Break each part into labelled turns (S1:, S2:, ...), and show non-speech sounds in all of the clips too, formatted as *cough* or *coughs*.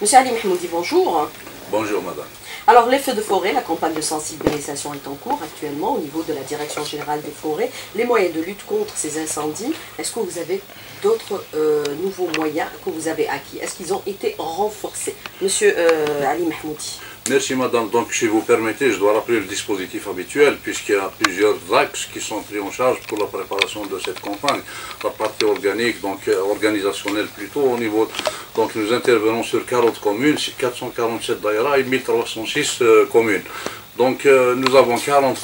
S1: Monsieur Ali Mahmoudi, bonjour.
S2: Bonjour madame.
S1: Alors les feux de forêt, la campagne de sensibilisation est en cours actuellement au niveau de la Direction Générale des Forêts. Les moyens de lutte contre ces incendies, est-ce que vous avez d'autres euh, nouveaux moyens que vous avez acquis? Est-ce qu'ils ont été renforcés? Monsieur euh, Ali Mahmoudi.
S2: Merci madame. Donc si vous permettez, je dois rappeler le dispositif habituel puisqu'il y a plusieurs axes qui sont pris en charge pour la préparation de cette campagne. La partie organique, donc euh, organisationnelle plutôt au niveau... Donc nous intervenons sur 40 communes, 447 daïras et 1306 euh, communes. Donc euh, nous avons 40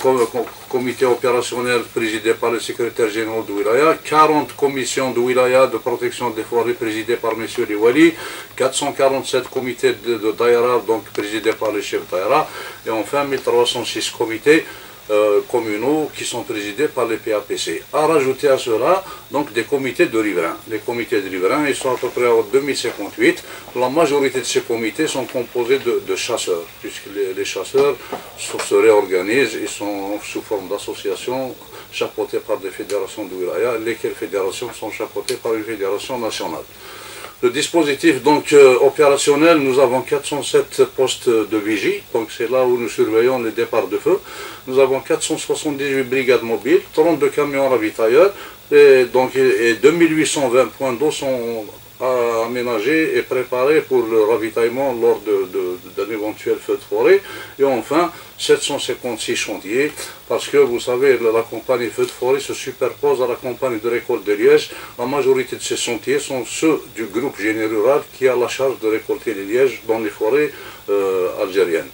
S2: comités opérationnels présidés par le secrétaire général de Wilaya, 40 commissions de Wilaya de protection des forêts présidées par M. Liwali, 447 comités de, de Daïra, donc présidés par le chef Daïra, et enfin 1306 comités euh, communaux qui sont présidés par les PAPC. À rajouter à cela, donc des comités de riverains. Les comités de riverains, ils sont à peu près en 2058. La majorité de ces comités sont composés de, chasseurs, puisque les, chasseurs se réorganisent, ils sont sous forme d'associations chapeautées par des fédérations de wilaya, lesquelles fédérations sont chapeautées par une fédération nationale. Le dispositif donc euh, opérationnel, nous avons 407 postes de vigie, donc c'est là où nous surveillons les départs de feu. Nous avons 478 brigades mobiles, 32 camions ravitailleurs, et, donc, et 2820 points d'eau sont aménagés et préparés pour le ravitaillement lors d'un éventuel feu de forêt. Et enfin, 756 chantiers, parce que vous savez, la campagne feu de forêt se superpose à la campagne de récolte de liège. La majorité de ces chantiers sont ceux du groupe général rural qui a la charge de récolter les lièges dans les forêts euh, algériennes.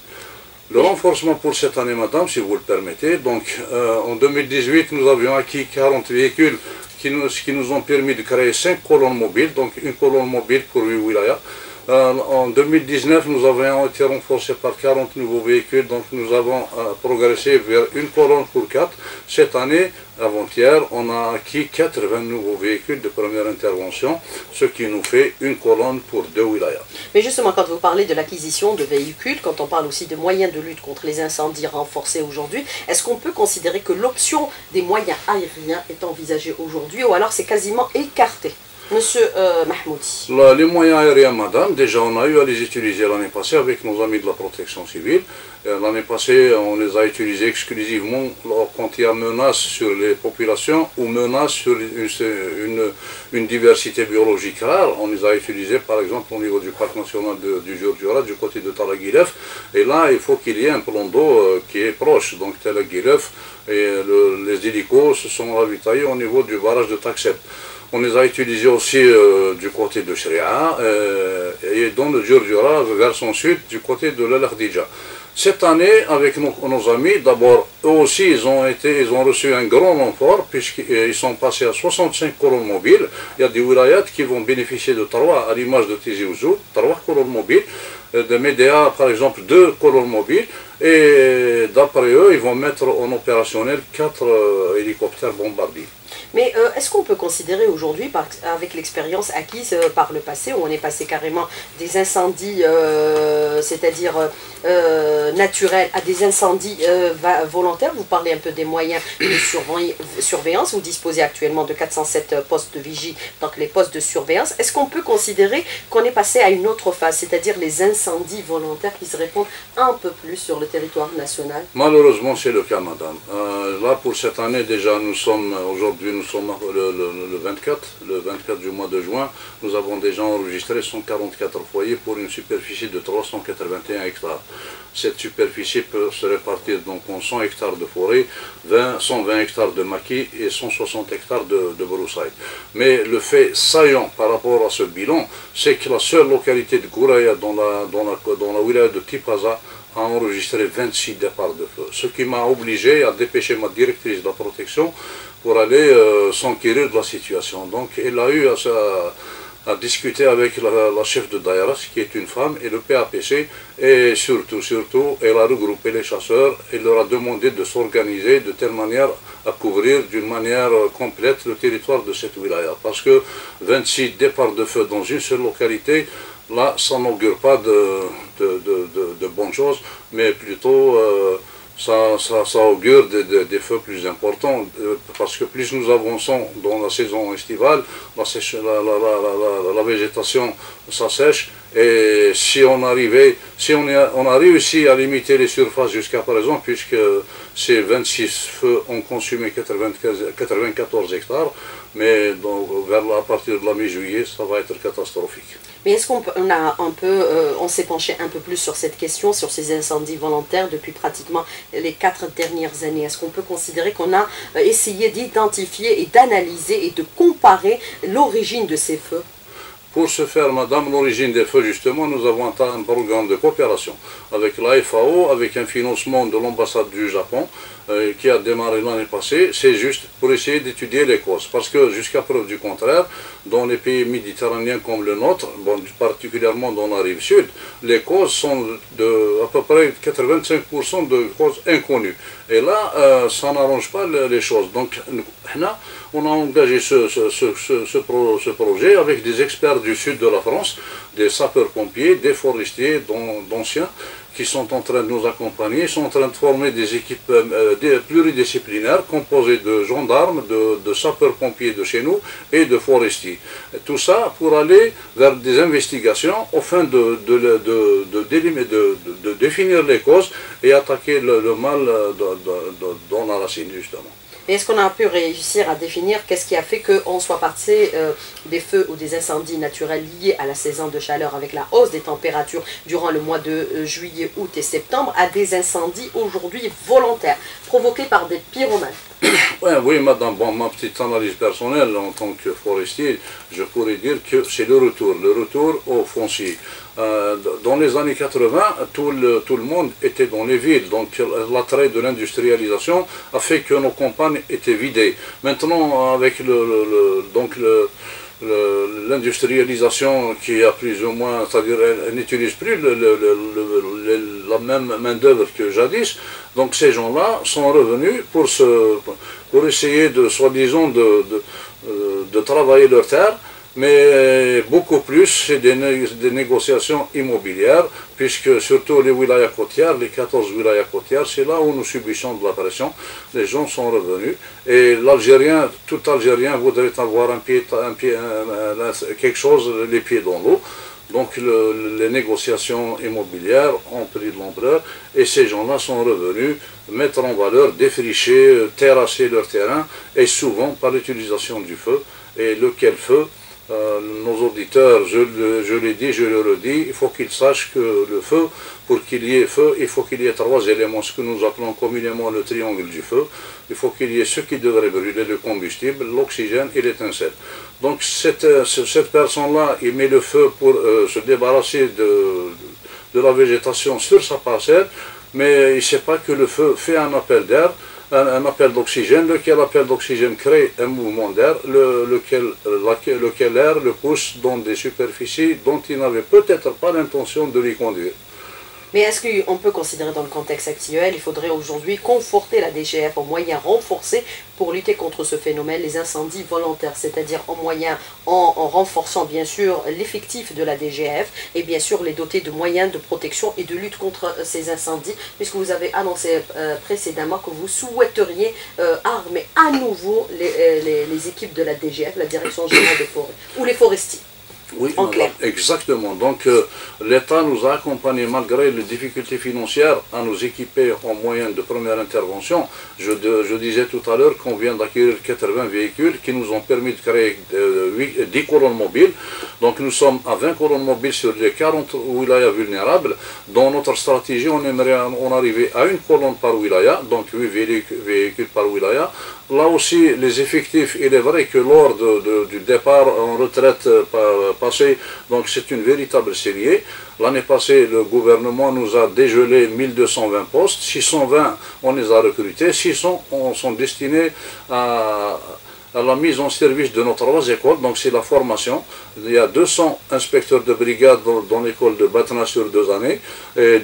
S2: Le renforcement pour cette année, madame, si vous le permettez, donc euh, en 2018, nous avions acquis 40 véhicules qui nous, qui nous ont permis de créer 5 colonnes mobiles, donc une colonne mobile pour 8 wilayas. Euh, en 2019, nous avons été renforcés par 40 nouveaux véhicules, donc nous avons euh, progressé vers une colonne pour 4. Cette année, avant-hier, on a acquis 80 nouveaux véhicules de première intervention, ce qui nous fait une colonne pour deux wilayas.
S1: Mais justement, quand vous parlez de l'acquisition de véhicules, quand on parle aussi de moyens de lutte contre les incendies renforcés aujourd'hui, est-ce qu'on peut considérer que l'option des moyens aériens est envisagée aujourd'hui ou alors c'est quasiment écarté? Monsieur euh, Mahmoudi.
S2: les moyens aériens, madame, déjà on a eu à les utiliser l'année passée avec nos amis de la protection civile. Euh, l'année passée, on les a utilisés exclusivement quand il y a menace sur les populations ou menace sur une, une, diversité biologique rare. On les a utilisés par exemple au niveau du parc national du Jordjura, du côté de Talaguilef. Et là, il faut qu'il y ait un plan d'eau euh, qui est proche. Donc Talaguilef et les hélicos se sont ravitaillés au niveau du barrage de Taxep. On les a utilisés aussi euh, du côté de Shria euh, et dans le Djurdjura vers son sud du côté de l'Al-Ardija. Cette année, avec nos, amis, d'abord, eux aussi, ils ont, été, ils ont reçu un grand renfort, puisqu'ils sont passés à 65 colonnes mobiles. Il y a des wilayats qui vont bénéficier de trois, à l'image de Tizi Ouzou, trois colonnes mobiles. Euh, de Médéa, par exemple, deux colonnes mobiles. Et d'après eux, ils vont mettre en opérationnel quatre hélicoptères bombardiers.
S1: Mais euh, est-ce qu'on peut considérer aujourd'hui, avec l'expérience acquise euh, par le passé, où on est passé carrément des incendies, euh, c'est-à-dire naturels, à des incendies volontaires? Vous parlez un peu des moyens de surveillance. Vous disposez actuellement de 407 postes de vigie, donc les postes de surveillance. Est-ce qu'on peut considérer qu'on est passé à une autre phase, c'est-à-dire les incendies volontaires qui se répondent un peu plus sur le territoire national?
S2: Malheureusement, c'est le cas, madame. là, pour cette année, déjà, nous sommes aujourd'hui nous sommes le, 24, le 24 du mois de juin, nous avons déjà enregistré 144 foyers pour une superficie de 381 hectares. Cette superficie peut se répartir donc en 100 hectares de forêt, 20, 120 hectares de maquis et 160 hectares de, de broussailles. Mais le fait saillant par rapport à ce bilan, c'est que la seule localité de Gouraya dans la, dans la, dans la wilaya de Tipaza a enregistré 26 départs de feu, ce qui m'a obligé à dépêcher ma directrice de la protection pour aller euh, s'enquérir de la situation. Donc elle a eu à, discuter avec la, chef de Dairas, qui est une femme, et le PAPC, et surtout, surtout, elle a regroupé les chasseurs et leur a demandé de s'organiser de telle manière à couvrir d'une manière complète le territoire de cette wilaya. Parce que 26 départs de feu dans une seule localité, là, ça n'augure pas de, de, bonnes choses, mais plutôt... Euh, ça, ça, augure des, feux plus importants, euh, parce que plus nous avançons dans la saison estivale, la, la, la, végétation s'assèche, et si on arrivait, si on a, on a réussi à limiter les surfaces jusqu'à présent, puisque ces 26 feux ont consumé 94 hectares, mais donc, vers, à partir de la mi-juillet, ça va être catastrophique.
S1: Mais est-ce qu'on a un peu, euh, on s'est penché un peu plus sur cette question, sur ces incendies volontaires depuis pratiquement les quatre dernières années? Est-ce qu'on peut considérer qu'on a euh, essayé d'identifier et d'analyser et de comparer l'origine de ces feux?
S2: Pour ce faire, Madame, l'origine des feux, justement, nous avons un programme de coopération avec la FAO, avec un financement de l'ambassade du Japon, euh, qui a démarré l'année passée. C'est juste pour essayer d'étudier les causes. Parce que, jusqu'à preuve du contraire, dans les pays méditerranéens comme le nôtre, particulièrement dans la rive sud, les causes sont à peu près 85% de causes inconnues. Et là, euh, ça n'arrange pas les choses. Donc, on a engagé ce, projet avec des experts du sud de la France, des sapeurs-pompiers, des forestiers, d'anciens, qui sont en train de nous accompagner, sont en train de former des équipes euh, pluridisciplinaires composées de gendarmes, de, sapeurs-pompiers de chez nous et de forestiers. Tout ça pour aller vers des investigations afin de, de, définir les causes et attaquer le, le mal dans la racine, justement
S1: est-ce qu'on a pu réussir à définir qu'est-ce qui a fait qu'on soit parti euh, des feux ou des incendies naturels liés à la saison de chaleur avec la hausse des températures durant le mois de euh, juillet, août et septembre à des incendies aujourd'hui volontaires provoqués par des pyromanes? *coughs*
S2: Oui, madame, bon, ma petite analyse personnelle en tant que forestier, je pourrais dire que c'est le retour, le retour au foncier. Euh, dans les années 80, tout le, tout le monde était dans les villes, donc l'attrait de l'industrialisation a fait que nos campagnes étaient vidées. Maintenant, avec le, donc l'industrialisation qui a plus ou moins, c'est-à-dire elle, n'utilise plus la même main-d'œuvre que jadis, donc ces gens-là sont revenus pour, se, pour essayer de, soi-disant, de, de, euh, de travailler leur terre mais beaucoup plus, c'est des, négociations immobilières, puisque surtout les wilayas côtières, les 14 wilayas côtières, c'est là où nous subissons de la pression. Les gens sont revenus, et l'Algérien, tout Algérien voudrait avoir un pied, un pied, quelque chose, les pieds dans l'eau. Donc les négociations immobilières ont pris de l'ampleur et ces gens-là sont revenus mettre en valeur, défricher, terrasser leur terrain et souvent par l'utilisation du feu. Et lequel feu? Euh, nos auditeurs, je, l'ai dit, je le redis, il faut qu'ils sachent que le feu, pour qu'il y ait feu, il faut qu'il y ait trois éléments, ce que nous appelons communément le triangle du feu. Il faut qu'il y ait ce qui devrait brûler, le combustible, l'oxygène et l'étincelle. Donc cette, cette personne-là, il met le feu pour euh, se débarrasser de, de la végétation sur sa parcelle, mais il ne sait pas que le feu fait un appel d'air, un, appel d'oxygène, lequel appel d'oxygène crée un mouvement d'air, lequel, lequel air le pousse dans des superficies dont il n'avait peut-être pas l'intention de les conduire.
S1: Mais est-ce qu'on peut considérer dans le contexte actuel, il faudrait aujourd'hui conforter la DGF en moyens renforcés pour lutter contre ce phénomène, les incendies volontaires, c'est-à-dire en moyens, en, renforçant bien sûr l'effectif de la DGF et bien sûr les doter de moyens de protection et de lutte contre euh, ces incendies, puisque vous avez annoncé euh, précédemment que vous souhaiteriez euh, armer à nouveau les, les équipes de la DGF, la Direction Générale des Forêts, ou les forestiers.
S2: Oui, exactement. Donc euh, l'État nous a accompagnés malgré les difficultés financières à nous équiper en moyens de première intervention. Je, je disais tout à l'heure qu'on vient d'acquérir 80 véhicules qui nous ont permis de créer 10 euh, colonnes mobiles. Donc nous sommes à 20 colonnes mobiles sur les 40 wilayas vulnérables. Dans notre stratégie, on aimerait en arriver à une colonne par wilaya, donc 8 véhicules par wilaya. Là aussi, les effectifs, il est vrai que lors du départ en retraite par passé, donc c'est une véritable série. L'année passée, le gouvernement nous a dégelé 1220 postes, 620 on les a recrutés, 600 sont destinés à, la mise en service de notre trois écoles, donc c'est la formation. Il y a 200 inspecteurs de brigade dans, l'école de Batna sur deux années et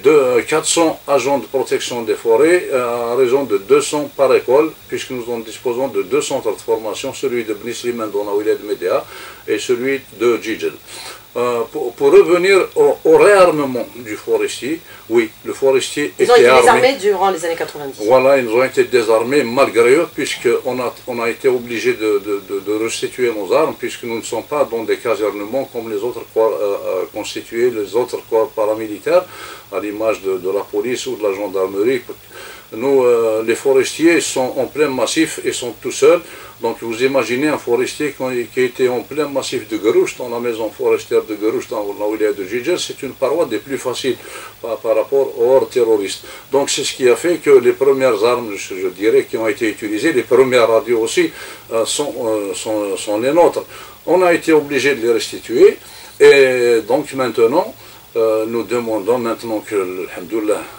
S2: 400 agents de protection des forêts à raison de 200 par école, puisque nous en disposons de deux centres de formation, celui de Bnisliman dans la de Média et celui de Djidjel. Euh, pour, pour, revenir au, au, réarmement du forestier, oui, le forestier
S1: ils
S2: était
S1: ont été
S2: armé.
S1: désarmés durant les années 90.
S2: Voilà, ils ont été désarmés malgré eux, puisqu'on a, on a été obligé de, de, de, de, restituer nos armes, puisque nous ne sommes pas dans des casernements comme les autres corps euh, euh, constitués, les autres corps paramilitaires, à l'image de, la police ou de la gendarmerie. Nous, euh, les forestiers sont en plein massif et sont tout seuls. Donc vous imaginez un forestier qui était en plein massif de Gerouche, dans la maison forestière de Gerouche, dans la wilaya de Jijel, c'est une paroi des plus faciles par, rapport aux terroristes. Donc c'est ce qui a fait que les premières armes, je, je, dirais, qui ont été utilisées, les premières radios aussi, euh, sont, euh, sont, sont, les nôtres. On a été obligé de les restituer. Et donc maintenant, euh, nous demandons maintenant que,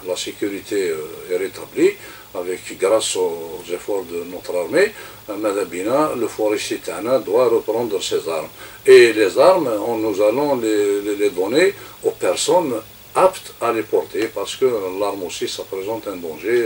S2: la sécurité est rétablie, avec, grâce aux efforts de notre armée, Madabina, le forestier Tana doit reprendre ses armes. Et les armes, nous allons les, donner aux personnes aptes à les porter, parce que l'arme aussi, ça présente un danger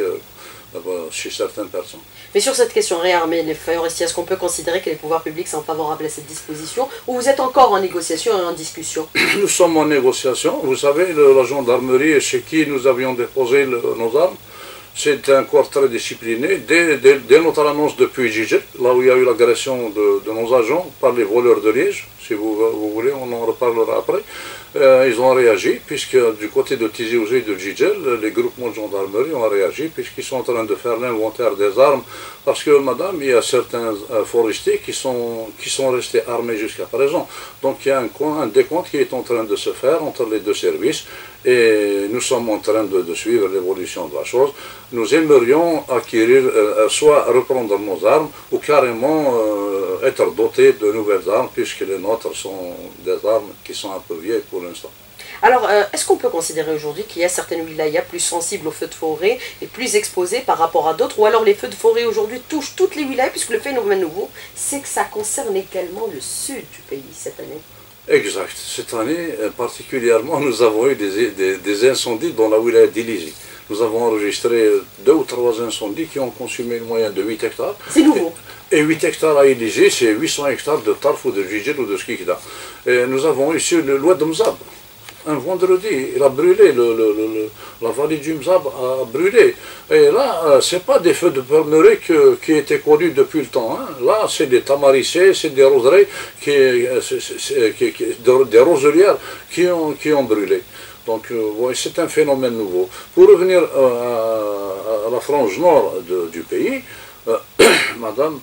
S2: euh, chez certaines personnes.
S1: Mais sur cette question réarmer les forestiers, est-ce qu'on peut considérer que les pouvoirs publics sont favorables à cette disposition ou vous êtes encore en négociation et en discussion *clears throat*
S2: Nous sommes en négociation. Vous savez, la gendarmerie chez qui nous avions déposé nos armes, c'est un corps très discipliné. Dès, notre annonce depuis Gigel, là où il y a eu l'agression de, de, nos agents par les voleurs de Liège, si vous voulez, on en reparlera après, euh, ils ont réagi, puisque du côté de Tizi Ouzou et de Gigel, les groupements de gendarmerie ont réagi, puisqu'ils sont en train de faire l'inventaire des armes, parce que, madame, il y a certains euh, forestiers qui sont, qui sont restés armés jusqu'à présent. Donc il y a un, un décompte qui est en train de se faire entre les deux services, et nous sommes en train de, suivre l'évolution de la chose. Nous aimerions acquérir, euh, soit reprendre nos armes, ou carrément euh, être dotés de nouvelles armes, puisque les nôtres sont des armes qui sont un peu vieilles pour l'instant.
S1: Alors, euh, est-ce qu'on peut considérer aujourd'hui qu'il y a certaines wilayas plus sensibles aux feux de forêt et plus exposées par rapport à d'autres Ou alors les feux de forêt aujourd'hui touchent toutes les wilayas, puisque le phénomène nouveau, c'est que ça concerne également le sud du pays cette année?
S2: Exact. Cette année, particulièrement, *laughs* nous avons eu des, des, des incendies dans la wilaya d'Ilizi. Nous avons enregistré deux ou trois incendies qui ont consumé une moyenne de 8 hectares.
S1: C'est nouveau.
S2: Et 8 hectares à Élysée, c'est 800 hectares de Tarf ou de Gigel ou de Skikda. Et nous avons ici le loi de Mzab. Un vendredi, il a brûlé, le, la vallée du Mzab a brûlé. Et là, ce n'est pas des feux de palmeraie qui étaient connus depuis le temps. Hein. Là, c'est des tamarissés, c'est des roseraies, qui, qui, qui, des roselières qui ont, qui ont brûlé. Donc, euh, c'est un phénomène nouveau. Pour revenir euh, à, la frange nord du pays, euh, *coughs* madame,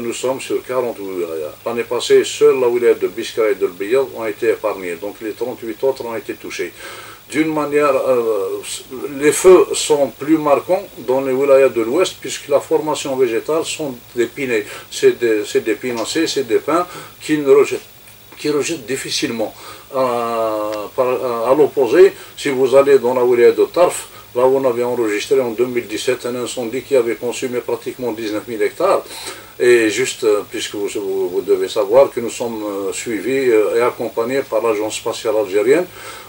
S2: nous sommes sur 40 wilayas. L'année passée, seule la wilaya de Biskra et de Biyad ont été épargnés. Donc, les 38 autres ont été touchés. D'une manière, euh, les feux sont plus marquants dans les wilayas de l'ouest, puisque la formation végétale sont des pinets. C'est des, des pinacées, c'est des pins qui rejettent difficilement. Euh, à l'opposé, si vous allez dans la wilaya de Tarf, là où on avait enregistré en 2017 un incendie qui avait consumé pratiquement 19 000 hectares, et juste, puisque vous, devez savoir que nous sommes suivis et accompagnés par l'Agence spatiale algérienne,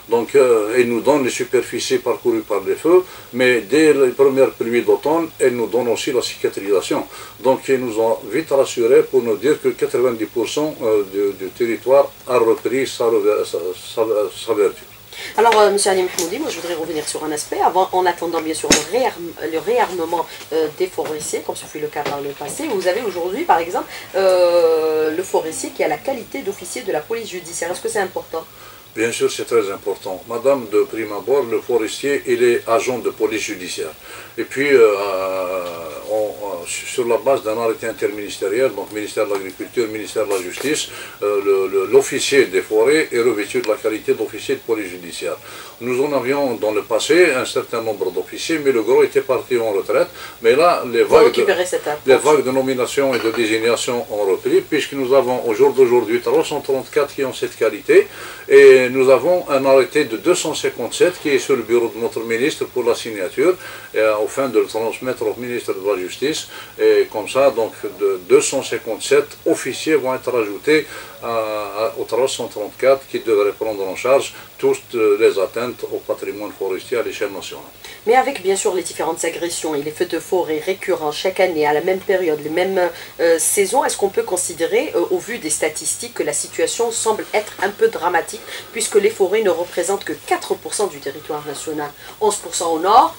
S2: donc euh, elle nous donne les superficies parcourues par les feux, mais dès les premières pluies d'automne, elle nous donne aussi la cicatrisation. Donc ils nous ont vite rassurés pour nous dire que 90% du, territoire a repris sa, sa.
S1: Alors, euh, M. Ali Mahmoudi, moi je voudrais revenir sur un aspect, en attendant bien sûr le, réarme, le réarmement euh, des forestiers, comme ce fut le cas par le passé. Vous avez aujourd'hui, par exemple, euh, le forestier qui a la qualité d'officier de la police judiciaire. Est-ce que c'est important?
S2: Bien sûr, c'est très important. Madame, de prime abord, le forestier, il est agent de police judiciaire. Et puis, euh, sur la base d'un arrêté interministériel, donc ministère de l'Agriculture, ministère de la Justice, euh, l'officier des forêts est revêtu de la qualité d'officier de police judiciaire. Nous en avions dans le passé un certain nombre d'officiers, mais le gros était parti en retraite. Mais là, les vagues, de, les vagues de nomination et de désignation ont repris, puisque nous avons au jour d'aujourd'hui 334 qui ont cette qualité. Et nous avons un arrêté de 257 qui est sur le bureau de notre ministre pour la signature, et, euh, afin de le transmettre au ministre de la Justice Et comme ça, donc de 257 officiers vont être ajoutés au 334 qui devraient prendre en charge toutes les atteintes au patrimoine forestier à l'échelle nationale.
S1: Mais avec bien sûr les différentes agressions et les feux de forêt récurrents chaque année à la même période, les mêmes euh, saisons, est-ce qu'on peut considérer euh, au vu des statistiques que la situation semble être un peu dramatique puisque les forêts ne représentent que 4% du territoire national, 11% au nord,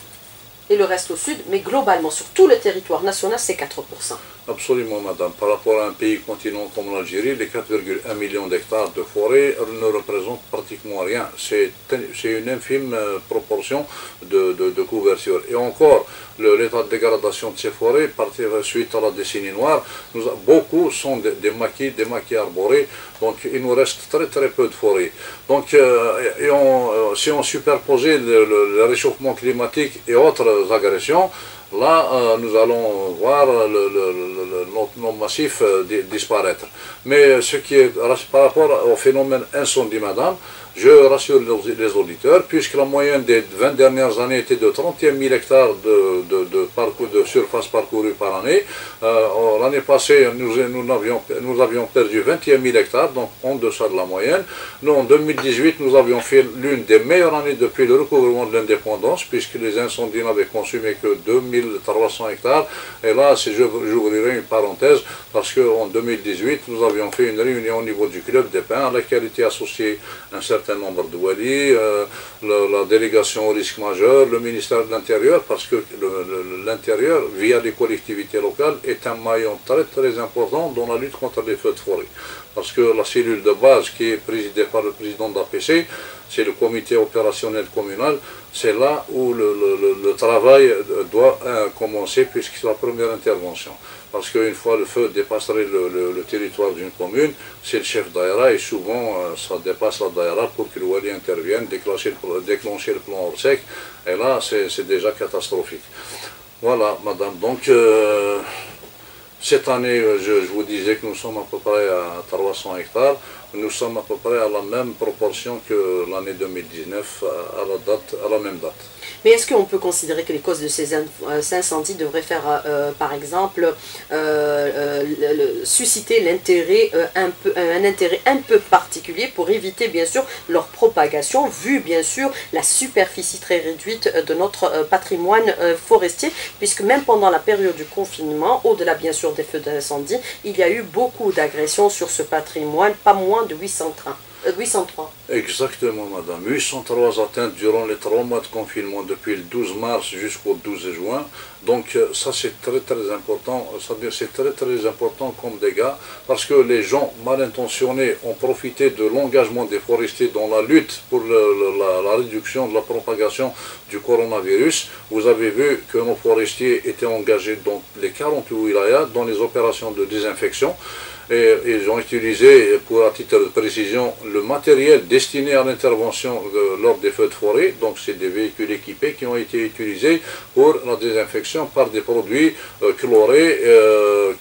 S1: et le reste au sud, mais globalement sur tout le territoire national, c'est 4%.
S2: Absolument, madame. Par rapport à un pays continent comme l'Algérie, les 4,1 millions d'hectares de forêt ne représentent pratiquement rien. C'est une infime euh, proportion de, couverture. Et encore, l'état de dégradation de ces forêts, suite à la décennie noire, beaucoup sont des, maquis, des maquis arborés, donc il nous reste très très peu de forêts. Donc euh, et euh, si on superposait le réchauffement climatique et autres agressions, Là, euh, nous allons voir le, nos, massifs euh, disparaître. Mais ce qui est par rapport au phénomène incendie, madame, je rassure les auditeurs, puisque la moyenne des 20 dernières années était de 31 000 hectares de, parcours, de surface parcourue par année. Euh, l'année passée, nous, nous, avions, nous perdu 21 000 hectares, donc en deçà de la moyenne. Nous, en 2018, nous avions fait l'une des meilleures années depuis le recouvrement de l'indépendance, puisque les incendies n'avaient consumé que 2300 hectares. Et là, j'ouvrirai une parenthèse, parce qu'en 2018, nous avions fait une réunion au niveau du club des pins, à laquelle était associé un certain certain nombre de wali, euh, la, délégation au risque majeur, le ministère de l'Intérieur, parce que l'Intérieur, via les collectivités locales, est un maillon très très important dans la lutte contre les feux de forêt. Parce que la cellule de base qui est présidée par le président de l'APC, c'est le comité opérationnel communal, c'est là où le, travail doit euh, commencer puisque c'est la première intervention. Parce qu'une fois le feu dépasserait le, territoire d'une commune, c'est le chef d'aéra et souvent euh, ça dépasse la pour que le wali intervienne, déclencher le, déclencher le plan hors sec, et là c'est déjà catastrophique. Voilà, madame. Donc, euh, cette année, je, vous disais que nous sommes à peu près à 300 hectares. Nous sommes à peu près à la même proportion que l'année 2019, à la, date, à la même date.
S1: Mais est-ce qu'on peut considérer que les causes de ces euh, incendies devraient faire, euh, par exemple, euh, susciter un, un intérêt un peu particulier pour éviter, bien sûr, leur propagation, vu, bien sûr, la superficie très réduite de notre patrimoine forestier, puisque même pendant la période du confinement, au-delà, bien sûr, des feux d'incendie, il y a eu beaucoup d'agressions sur ce patrimoine, pas moins de 830. 803.
S2: Euh, Exactement, madame. 803 atteintes durant les trois mois de confinement depuis le 12 mars jusqu'au 12 juin. Donc euh, ça c'est très très important, c'est très très important comme dégâts parce que les gens mal intentionnés ont profité de l'engagement des forestiers dans la lutte pour la, réduction de la propagation du coronavirus. Vous avez vu que nos forestiers étaient engagés dans les 48 wilayas dans les opérations de désinfection. Et ils ont utilisé, pour à titre de précision, le matériel destiné à l'intervention lors des feux de forêt. Donc c'est des véhicules équipés qui ont été utilisés pour la désinfection par des produits euh, chlorés euh,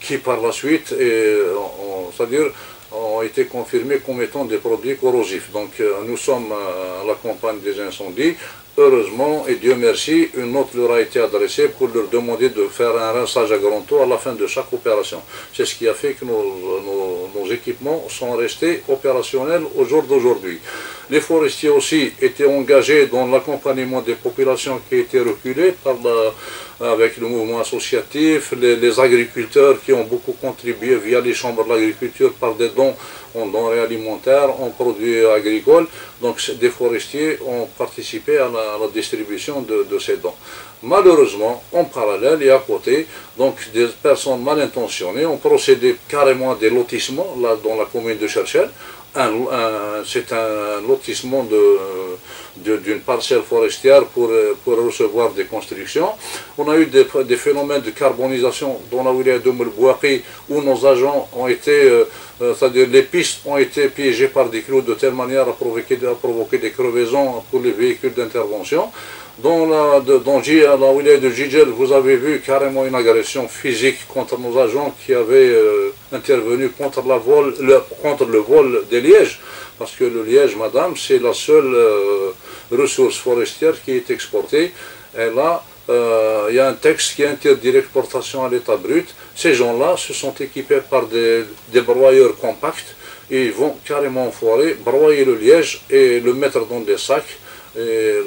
S2: qui par la suite, c'est-à-dire ont été confirmés comme étant des produits corrosifs. Donc euh, nous sommes à la campagne des incendies. Heureusement, et Dieu merci, une note leur a été adressée pour leur demander de faire un rinçage à grand eau à la fin de chaque opération. C'est ce qui a fait que nos, équipements sont restés opérationnels au jour d'aujourd'hui. Les forestiers aussi étaient engagés dans l'accompagnement des populations qui étaient reculées par avec le mouvement associatif, les, agriculteurs qui ont beaucoup contribué via les chambres de l'agriculture par des dons en denrées alimentaires, en produits agricoles. Donc des forestiers ont participé à la, distribution de, ces dons. Malheureusement, en parallèle et à côté, donc des personnes mal intentionnées ont procédé carrément à des lotissements là, dans la commune de Cherchel c'est un lotissement d'une parcelle forestière pour, pour, recevoir des constructions. On a eu des, phénomènes de carbonisation dans la ville de Melbouaki où nos agents ont été, euh, euh, c'est-à-dire les pistes ont été piégées par des clous de telle manière à provoquer, à provoquer des crevaisons pour les véhicules d'intervention. Dans la, de, dans la de Jijel, vous avez vu carrément une agression physique contre nos agents qui avaient euh, intervenu contre, la vol, le, contre le vol des lièges. Parce que le liège, madame, c'est la seule euh, ressource forestière qui est exportée. Et là, euh, il y a un texte qui interdit l'exportation à l'état brut. Ces gens-là se sont équipés par des, broyeurs compacts ils vont carrément foirer, broyer le liège et le mettre dans des sacs et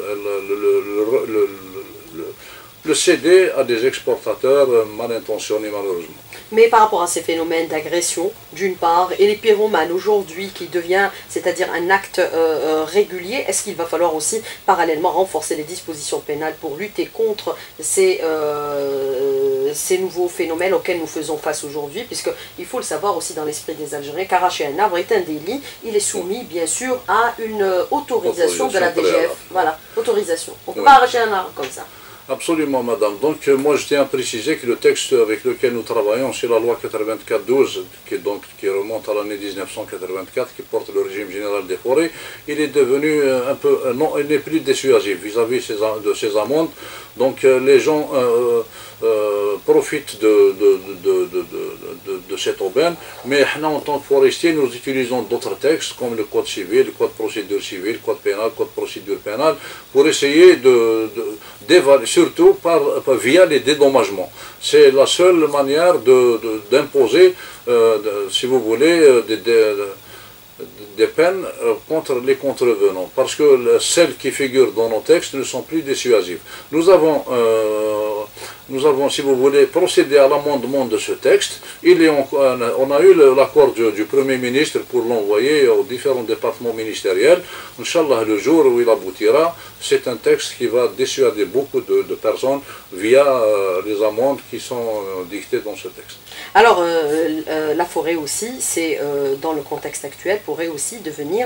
S2: le céder à des exportateurs mal intentionnés malheureusement.
S1: Mais par rapport à ces phénomènes d'agression, d'une part, et les pyromanes aujourd'hui qui devient, c'est-à-dire un acte euh, euh, régulier, est-ce qu'il va falloir aussi parallèlement renforcer les dispositions pénales pour lutter contre ces, euh, ces nouveaux phénomènes auxquels nous faisons face aujourd'hui Puisqu'il faut le savoir aussi dans l'esprit des Algériens, qu'arracher un arbre est un délit, il est soumis bien sûr à une autorisation, de la DGF. Voilà, autorisation. On ne peut pas arracher un arbre comme ça.
S2: Absolument, madame. Donc, euh, moi, je tiens à préciser que le texte avec lequel nous travaillons, c'est la loi 84-12, qui, donc, qui remonte à l'année 1984, qui porte le régime général des forêts. Il est devenu euh, un peu... Euh, non, il n'est plus dissuasif vis-à-vis de ces amendes. Donc, les gens profitent de, de, cette aubaine. Mais en tant que forestiers, nous utilisons d'autres textes, comme le code civil, le code procédure civile, le code pénal, le code procédure pénale, pour essayer de surtout par, via les dédommagements. C'est la seule manière d'imposer, euh, si vous voulez, euh, des, peines euh, contre les contrevenants, parce que celles qui figurent dans nos textes ne sont plus dissuasives. Nous avons nous avons, si vous voulez, procédé à l'amendement de ce texte. Il est, on a eu l'accord du, Premier ministre pour l'envoyer aux différents départements ministériels. Inch'Allah, le jour où il aboutira, c'est un texte qui va dissuader beaucoup de, personnes via euh, les amendes qui sont euh, dictées dans ce texte.
S1: Alors, euh, la forêt aussi, c'est dans le contexte actuel, pourrait aussi devenir,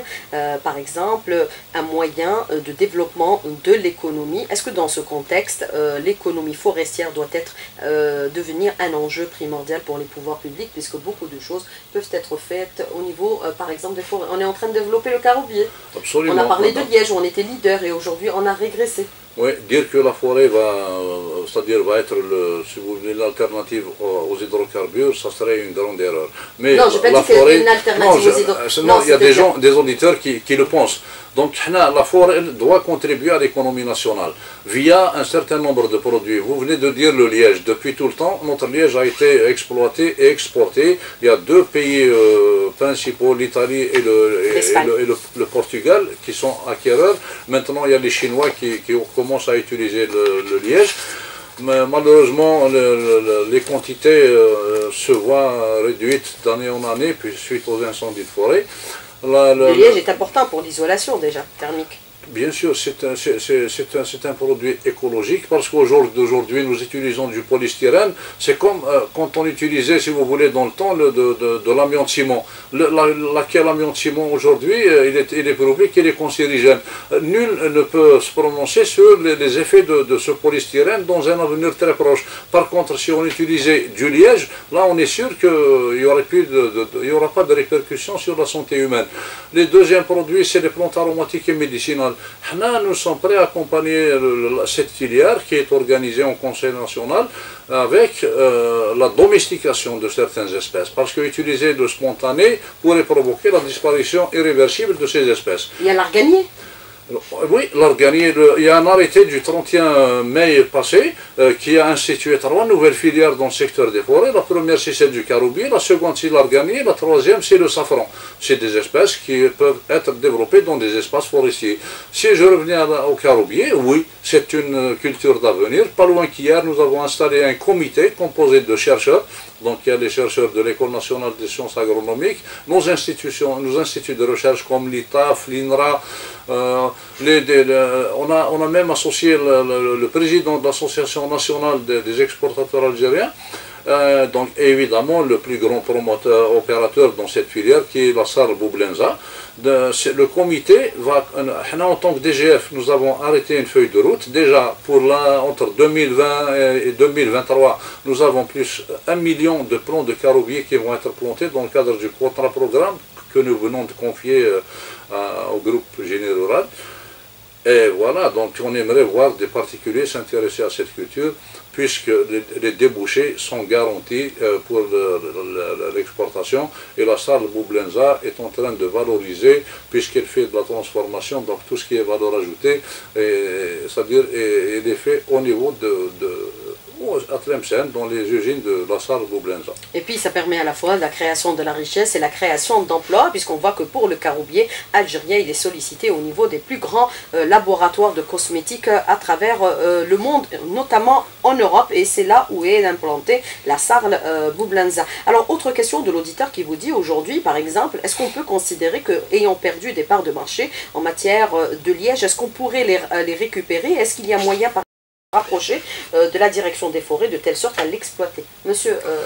S1: par exemple, un moyen de développement de l'économie. Est-ce que dans ce contexte, l'économie forestière doit être, euh, devenir un enjeu primordial pour les pouvoirs publics, puisque beaucoup de choses peuvent être faites au niveau, euh, par exemple, des forêts? On est en train de développer le caroubier.
S2: Absolument.
S1: On a parlé de Liège, où on était leader, et aujourd'hui, on a régressé.
S2: Oui, dire que la forêt va, euh, c'est-à-dire va être le, si vous voulez, l'alternative aux, hydrocarbures, ça serait une grande erreur.
S1: Mais non, je pas la forêt, une alternative aux hydrocarbures.
S2: Non, il y a des gens, des auditeurs qui, qui le pensent. Donc la forêt doit contribuer à l'économie nationale via un certain nombre de produits. Vous venez de dire le liège. Depuis tout le temps, notre liège a été exploité et exporté. Il y a deux pays euh, principaux, l'Italie et, le, le, Portugal, qui sont acquéreurs. Maintenant, il y a les Chinois qui, qui commencent à utiliser le, liège. Mais malheureusement, les quantités euh, se voient réduites d'année en année, puis suite aux incendies de forêt
S1: le liège est important pour l'isolation déjà thermique.
S2: Bien sûr, c'est un, un, produit écologique parce qu'aujourd'hui, nous utilisons du polystyrène. C'est comme euh, quand on utilisait, si vous voulez, dans le temps, de, de, l'amiante ciment. laquelle amiante ciment aujourd'hui, euh, il, est, il est prouvé qu'il est cancérigène. Euh, nul ne peut se prononcer sur les, effets de, ce polystyrène dans un avenir très proche. Par contre, si on utilisait du liège, là, on est sûr qu'il n'y aura pas de répercussions sur la santé humaine. Les deuxièmes produits, c'est les plantes aromatiques et médicinales nous sommes prêts à accompagner cette filière qui est organisée en Conseil national avec euh, la domestication de certaines espèces, parce qu'utiliser le spontané pourrait provoquer la disparition irréversible de ces espèces.
S1: Il y a l'arganier
S2: oui, il y a un arrêté du 31 mai passé euh, qui a institué trois nouvelles filières dans le secteur des forêts. La première, c'est celle du caroubier, la seconde, c'est l'arganier, la troisième, c'est le safran. C'est des espèces qui peuvent être développées dans des espaces forestiers. Si je reviens au caroubier, oui, c'est une culture d'avenir. Pas loin qu'hier, nous avons installé un comité composé de chercheurs donc il y a les chercheurs de l'École nationale des sciences agronomiques, nos institutions, nos instituts de recherche comme l'ITAF, l'INRA, euh, on, a, on a même associé le, président de l'Association nationale des, exportateurs algériens, euh, donc évidemment le plus grand promoteur opérateur dans cette filière qui est la SAR Boublenza le comité va, en tant que DGF, nous avons arrêté une feuille de route. Déjà, pour la, entre 2020 et 2023, nous avons plus un million de plants de caroubiers qui vont être plantés dans le cadre du contrat programme que nous venons de confier euh, au groupe Général Et voilà, donc on aimerait voir des particuliers s'intéresser à cette culture, puisque les, débouchés sont garantis euh, pour l'exportation. Et la salle Boublenza est en train de valoriser, puisqu'elle fait de la transformation, donc tout ce qui est valeur ajoutée, c'est-à-dire elle est fait au niveau de à Tlemcen, dans les usines de Boublenza.
S1: Et puis ça permet à la fois la création de la richesse et la création d'emplois, puisqu'on voit que pour le caroubier algérien, il est sollicité au niveau des plus grands euh, laboratoires de cosmétiques euh, à travers euh, le monde, notamment en Europe, et c'est là où est implantée la salle Boublenza. Alors, autre question de l'auditeur qui vous dit aujourd'hui, par exemple, est-ce qu'on peut considérer que, ayant perdu des parts de marché en matière de liège, est-ce qu'on pourrait les, les récupérer? Est-ce qu'il y a moyen par rapprocher euh, de la direction des forêts de telle sorte à l'exploiter. Monsieur euh,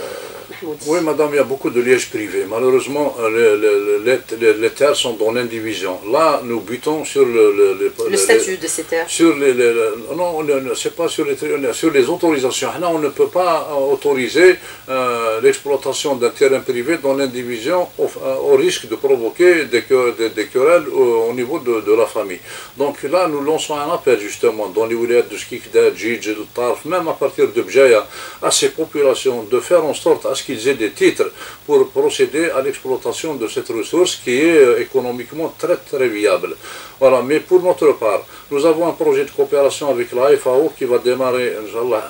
S2: Oui, madame, il y a beaucoup de lièges privés. Malheureusement, euh, les, terres sont dans l'indivision. Là, nous butons sur le...
S1: Le, statut de ces terres
S2: Sur les... non, c'est pas sur les, sur les autorisations. Là, on ne peut pas autoriser l'exploitation d'un terrain privé dans l'indivision au, risque de provoquer des, des, querelles au, niveau de, la famille. Donc là, nous lançons un appel justement dans les wilayas de Skikdad, même à partir de Bjaya, à ces populations de faire en sorte à ce qu'ils aient des titres pour procéder à l'exploitation de cette ressource qui est euh, économiquement très très viable. Voilà, mais pour notre part, nous avons un projet de coopération avec la FAO qui va démarrer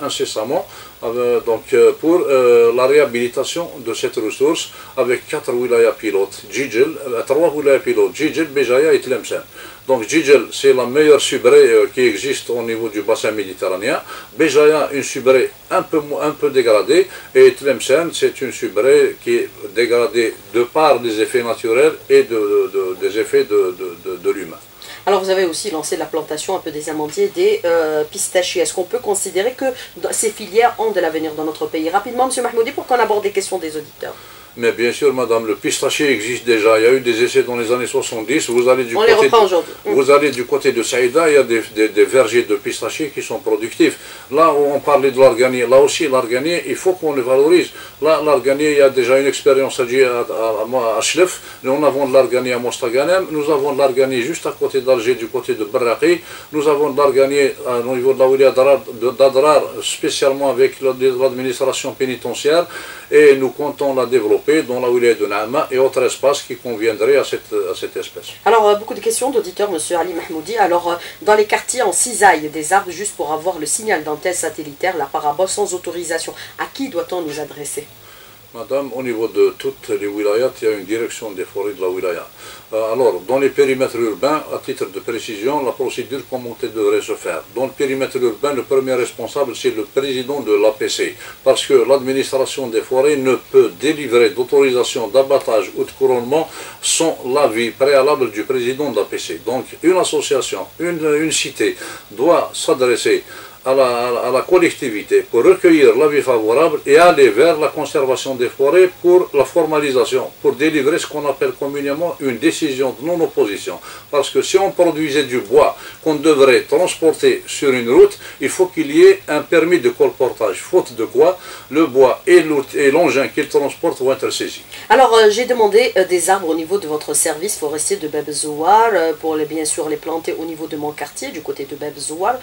S2: incessamment euh, donc, euh, pour la réhabilitation de cette ressource avec quatre wilayas pilotes, Djidjel, trois wilayas pilotes, Djidjel, Béjaïa et Tlemcen. Donc Djidjel, c'est la meilleure subrée euh, qui existe au niveau du bassin méditerranéen. Béjaïa, une subrée un peu, un peu dégradée. Et Tlemcen, c'est une subrée qui est dégradée de par des effets naturels et des effets de, l'humain.
S1: Alors vous avez aussi lancé la plantation un peu des amandiers, des euh, pistachiers. Est-ce qu'on peut considérer que ces filières ont de l'avenir dans notre pays? Rapidement, M. Mahmoudi, pour qu'on aborde des questions des auditeurs.
S2: Mais bien sûr, madame, le pistachier existe déjà. Il y a eu des essais dans les années 70. Vous allez du,
S1: côté,
S2: de, vous allez du côté de Saïda, il y a des, vergers de pistachiers qui sont productifs. Là où on parlait de l'arganier, là aussi, l'arganier, il faut qu'on le valorise. Là, l'arganier, il y a déjà une expérience à, à, à, Schlef. Nous avons de l'arganier à Mostaganem. Nous avons de l'arganier juste à côté d'Alger, du côté de Barraqi. Nous avons de l'arganier au niveau de la Oulia d'Adrar, spécialement avec l'administration pénitentiaire. Et nous comptons la développer dans la de Naama et autres espaces qui conviendraient à cette, à cette espèce.
S1: Alors, euh, beaucoup de questions d'auditeurs, monsieur Ali Mahmoudi. Alors, euh, dans les quartiers en cisaille des arbres, juste pour avoir le signal d'antenne satellitaire, la parabole sans autorisation, à qui doit-on nous adresser?
S2: Madame, au niveau de toutes les wilayas, il y a une direction des forêts de la wilaya. Euh, alors, dans les périmètres urbains, à titre de précision, la procédure comment devrait se faire. Dans le périmètre urbain, le premier responsable, c'est le président de l'APC, parce que l'administration des forêts ne peut délivrer d'autorisation d'abattage ou de couronnement sans l'avis préalable du président de l'APC. Donc, une association, une, une cité doit s'adresser à la, collectivité pour recueillir l'avis favorable et aller vers la conservation des forêts pour la formalisation, pour délivrer ce qu'on appelle communément une décision de non-opposition. Parce que si on produisait du bois qu'on devrait transporter sur une route, il faut qu'il y ait un permis de colportage, faute de quoi le bois et l'engin qu'il transporte vont être saisis.
S1: Alors euh, j'ai demandé euh, des arbres au niveau de votre service forestier de Bebzouar euh, pour bien sûr les planter au niveau de mon quartier, du côté de Bebzouar.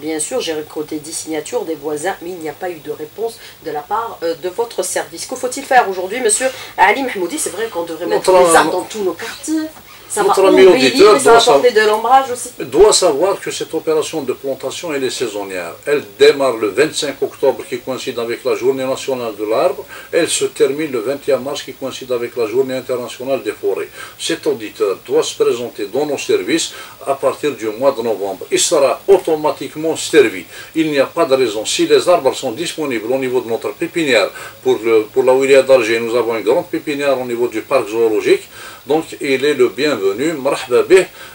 S1: bien sûr, j'ai côté des signatures des voisins, mais il n'y a pas eu de réponse de la part euh, de votre service. Que faut-il faire aujourd'hui, monsieur Ali Mahmoudi? C'est vrai qu'on devrait mettre des arbres dans tous nos quartiers. Ça Notre ami auditeur doit, de l'ombrage aussi.
S2: doit savoir que cette opération de plantation, elle est saisonnière. Elle démarre le 25 octobre qui coïncide avec la journée nationale de l'arbre. Elle se termine le 21 mars qui coïncide avec la journée internationale des forêts. Cet auditeur doit se présenter dans nos services à partir du mois de novembre. Il sera automatiquement servi. Il n'y a pas de raison. Si les arbres sont disponibles au niveau de notre pépinière, pour, le, pour la wilaya d'Alger, nous avons une grande pépinière au niveau du parc zoologique. Donc il est le bienvenu,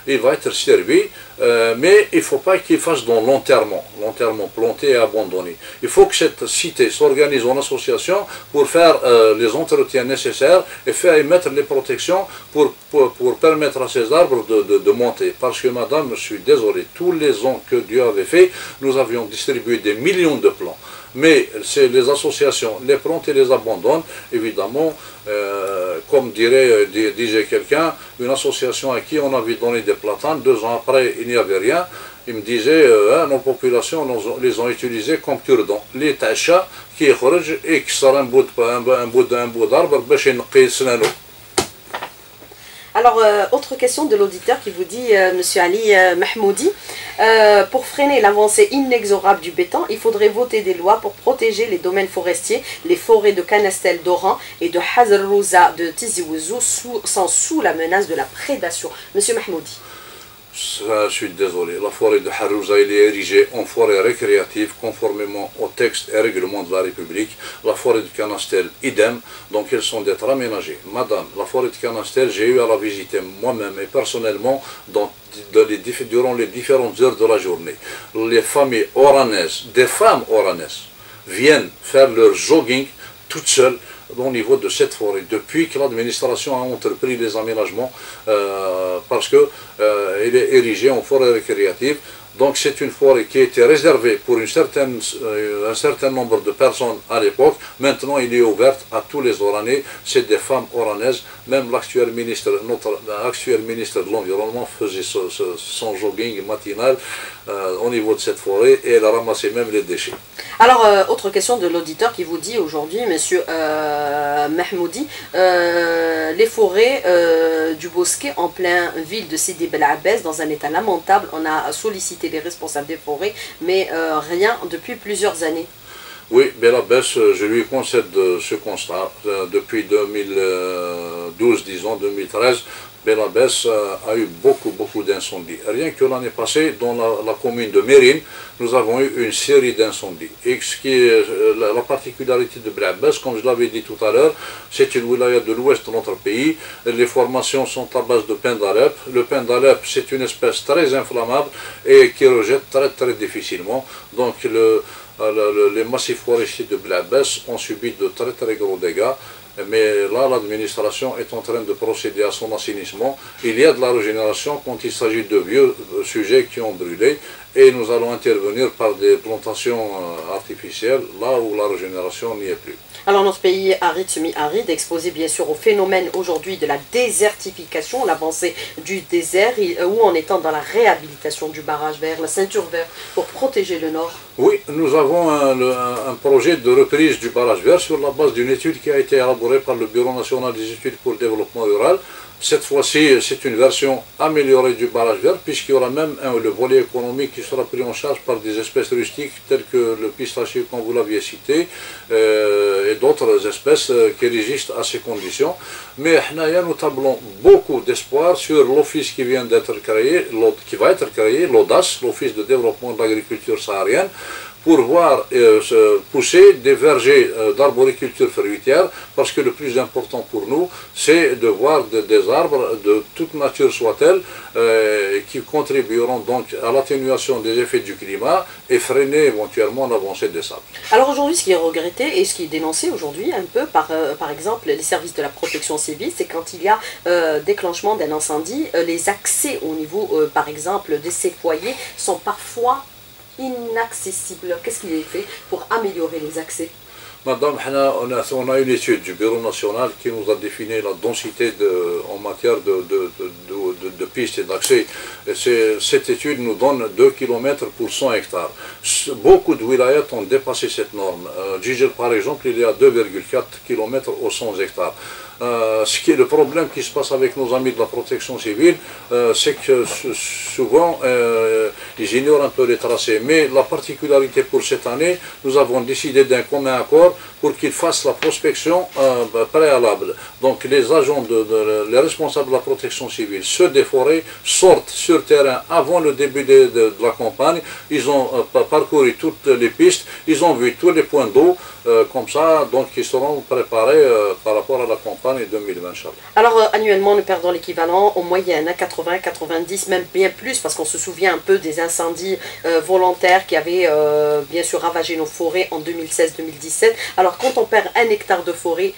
S2: il va être servi, euh, mais il ne faut pas qu'il fasse dans l'enterrement, l'enterrement planté et abandonné. Il faut que cette cité s'organise en association pour faire euh, les entretiens nécessaires et faire émettre les protections pour, pour, permettre à ces arbres de, de, monter. Parce que madame, je suis désolé, tous les ans que Dieu avait fait, nous avions distribué des millions de plants mais les associations les plantent et les abandonnent. Évidemment, euh, comme dirait, euh, disait quelqu'un, une association à qui on avait donné des platanes, deux ans après, il n'y avait rien. Il me disait, hein, nos populations les ont utilisés comme cure-dents. Les tachas qui et qui sort un bout d'arbre,
S1: alors, euh, autre question de l'auditeur qui vous dit, euh, Monsieur Ali euh, Mahmoudi, pour freiner l'avancée inexorable du béton, il faudrait voter des lois pour protéger les domaines forestiers, les forêts de Canastel d'Oran et de Hazar de Tizi Ouzou sans sous la menace de la prédation. Monsieur Mahmoudi
S2: je suis désolé, la forêt de Harouza est érigée en forêt récréative conformément au texte et règlement de la République. La forêt de Canastel, idem, donc elles sont d'être aménagées. Madame, la forêt de Canastel, j'ai eu à la visiter moi-même et personnellement dans, les, durant les différentes heures de la journée. Les familles oranaises, des femmes oranaises, viennent faire leur jogging toutes seules au niveau de cette forêt, depuis que l'administration a entrepris les aménagements, euh, parce qu'elle euh, est érigée en forêt récréative. Donc c'est une forêt qui été réservée pour une certaine, euh, un certain nombre de personnes à l'époque. Maintenant, il est ouverte à tous les Oranais. C'est des femmes oranaises. Même l'actuel ministre, notre actuel ministre de l'Environnement faisait son jogging matinal euh, au niveau de cette forêt et elle a ramassé même les déchets.
S1: Alors, euh, autre question de l'auditeur qui vous dit aujourd'hui, monsieur Mahmoudi, les forêts du Bosquet en plein ville de Sidi Bel dans un état lamentable, on a sollicité les responsables des forêts, mais euh, rien depuis plusieurs années.
S2: Oui, Belabès, euh, je lui concède ce constat. Euh, depuis 2012, disons 2013, Belabès a eu beaucoup, beaucoup d'incendies. Rien que l'année passée, dans la, commune de Mérine, nous avons eu une série d'incendies. Et ce qui est la, particularité de Belabès, comme je l'avais dit tout à l'heure, c'est une wilaya de l'ouest de notre pays. Les formations sont à base de pain d'Alep. Le pain d'Alep, c'est une espèce très inflammable et qui rejette très, très difficilement. Donc, le, les massifs forestiers de Blabès ont subi de très, très gros dégâts. Mais là, l'administration est en train de procéder à son assainissement. Il y a de la régénération quand il s'agit de vieux sujets qui ont brûlé. Et nous allons intervenir par des plantations euh, artificielles, là où la régénération n'y est plus.
S1: Alors notre pays aride, semi-aride, exposé bien sûr au phénomène aujourd'hui de la désertification, l'avancée du désert, où en étant dans la réhabilitation du barrage vert, la ceinture verte, pour protéger le nord.
S2: Oui, nous avons un, projet de reprise du barrage vert sur la base d'une étude qui a été élaborée par le Bureau national des études pour le développement rural, cette fois-ci, c'est une version améliorée du barrage vert, puisqu'il y aura même le volet économique qui sera pris en charge par des espèces rustiques telles que le pistachier, comme vous l'aviez cité, euh, et d'autres espèces euh, qui résistent à ces conditions. Mais nous tablons beaucoup d'espoir sur l'office qui vient d'être créé, qui va être créé, l'ODAS, l'Office de développement de l'agriculture saharienne, pour voir euh, pousser des vergers euh, d'arboriculture fruitière, parce que le plus important pour nous, c'est de voir des arbres de toute nature soit-elle, euh, qui contribueront donc à l'atténuation des effets du climat et freiner éventuellement l'avancée des sables.
S1: Alors aujourd'hui, ce qui est regretté et ce qui est dénoncé aujourd'hui un peu par, par exemple les services de la protection civile, c'est quand il y a déclenchement d'un incendie, les accès au niveau, par exemple, de ces foyers sont parfois inaccessible. Qu'est-ce qu'il est fait pour améliorer les accès
S2: Madame, on a, on a une étude du Bureau national qui nous a défini la densité de, en matière de, pistes et d'accès. Cette étude nous donne 2 km pour 100 hectares. Beaucoup de wilayats ont dépassé cette norme. Euh, par exemple, il y a 2,4 km aux 100 hectares. Euh, ce qui est le problème qui se passe avec nos amis de la protection civile, euh, c'est que souvent ils ignorent un peu les tracés. Mais la particularité pour cette année, nous avons décidé d'un commun accord pour qu'ils fassent la prospection préalable. Donc les agents, de, les responsables de la protection civile, ceux des sortent sur terrain avant le début de, de la campagne. Ils ont parcouru toutes les pistes, ils ont vu tous les points d'eau. Euh, comme ça, donc ils seront préparés euh, par rapport à la campagne 2020.
S1: Alors euh, annuellement, nous perdons l'équivalent en moyenne à 80, 90, même bien plus, parce qu'on se souvient un peu des incendies volontaires qui avaient bien sûr ravagé nos forêts en 2016-2017. Alors quand on perd un hectare de forêt,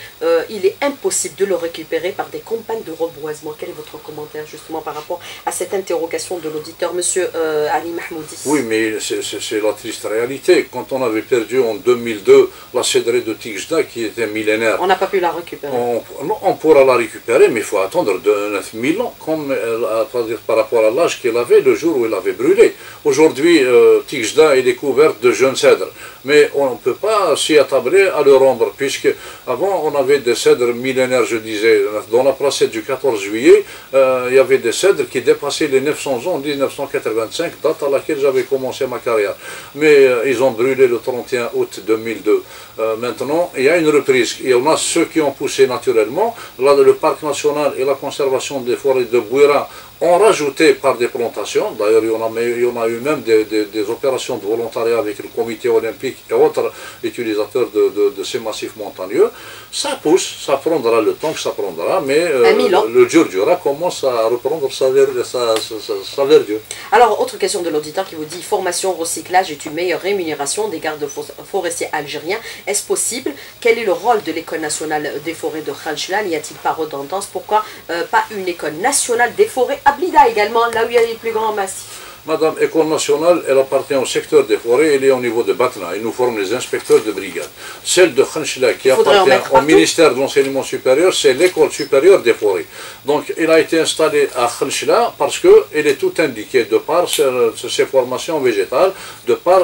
S1: il est impossible de le récupérer par des campagnes de reboisement. Quel est votre commentaire justement par rapport à cette interrogation de l'auditeur, monsieur Ali Mahmoudi?
S2: Oui, mais c'est la triste réalité. Quand on avait perdu en 2002 la cédrée de Tijda qui était millénaire.
S1: On n'a pas pu la récupérer.
S2: On, pourra la récupérer, mais il faut attendre de 9000 ans, comme, dire, par rapport à l'âge qu'elle avait le jour où elle avait brûlé. Aujourd'hui, euh, Tijda est découverte de jeunes cèdres, mais on ne peut pas s'y attabler à leur ombre, puisque avant on avait des cèdres millénaires, je disais, dans la placette du 14 juillet, euh, il y avait des cèdres qui dépassaient les 900 ans en 1985, date à laquelle j'avais commencé ma carrière. Mais euh, ils ont brûlé le 31 août 2002. Euh, maintenant, il y a une reprise. Il y en a ceux qui ont poussé naturellement. Là, le parc national et la conservation des forêts de Bouira ont rajouté par des plantations. D'ailleurs, il, y en a eu même des, opérations de volontariat avec le comité olympique et autres utilisateurs de, ces massifs montagneux. Ça pousse, ça prendra le temps que ça prendra, mais euh, le Djurdjura commence à reprendre sa, verdure.
S1: Alors, autre question de l'auditeur qui vous dit formation, recyclage est une meilleure rémunération des gardes forestiers algériens. Est-ce possible? Quel est le rôle de l'école nationale des forêts de Khanchla N'y a-t-il pas redondance? Pourquoi euh, pas une école nationale des forêts à Blida également, là où il y a les plus grands massifs.
S2: Madame, École nationale, elle appartient au secteur des forêts, elle est au niveau de Batna. Il nous forme les inspecteurs de brigade. Celle de Khanchla, qui appartient au ministère de l'enseignement supérieur, c'est l'école supérieure des forêts. Donc, elle a été installée à Khanchla parce qu'elle est tout indiquée de par ses formations végétales, de par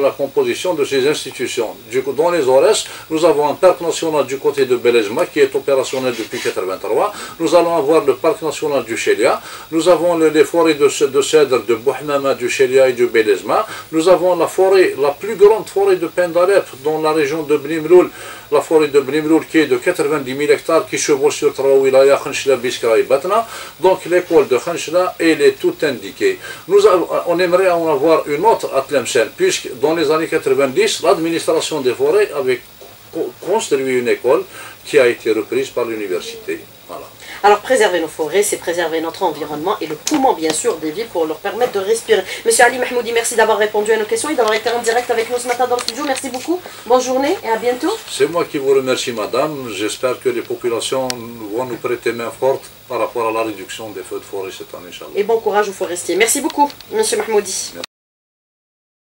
S2: la composition de ses institutions. Du coup, dans les ORS, nous avons un parc national du côté de Belezma qui est opérationnel depuis 1983. Nous allons avoir le parc national du Chélia. Nous avons les forêts de, de cèdre de Bouhna du Chelia et du Belezma. Nous avons la forêt, la plus grande forêt de Pendarep dans la région de Bnimroul, la forêt de Bnimroul qui est de 90 000 hectares qui chevauche sur trois wilayas, Khanchla, Biskra et Batna. Donc l'école de Khanchla, elle est tout indiquée. Nous on aimerait en avoir une autre à Tlemcen, puisque dans les années 90, l'administration des forêts avait construit une école qui a été reprise par l'université.
S1: Alors préserver nos forêts, c'est préserver notre environnement et le poumon bien sûr des villes pour leur permettre de respirer. Monsieur Ali Mahmoudi, merci d'avoir répondu à nos questions et d'avoir été en direct avec nous ce matin dans le studio. Merci beaucoup. Bonne journée et à bientôt.
S2: C'est moi qui vous remercie madame. J'espère que les populations vont nous prêter main forte par rapport à la réduction des feux de forêt cette année.
S1: Et bon courage aux forestiers. Merci beaucoup, monsieur Mahmoudi.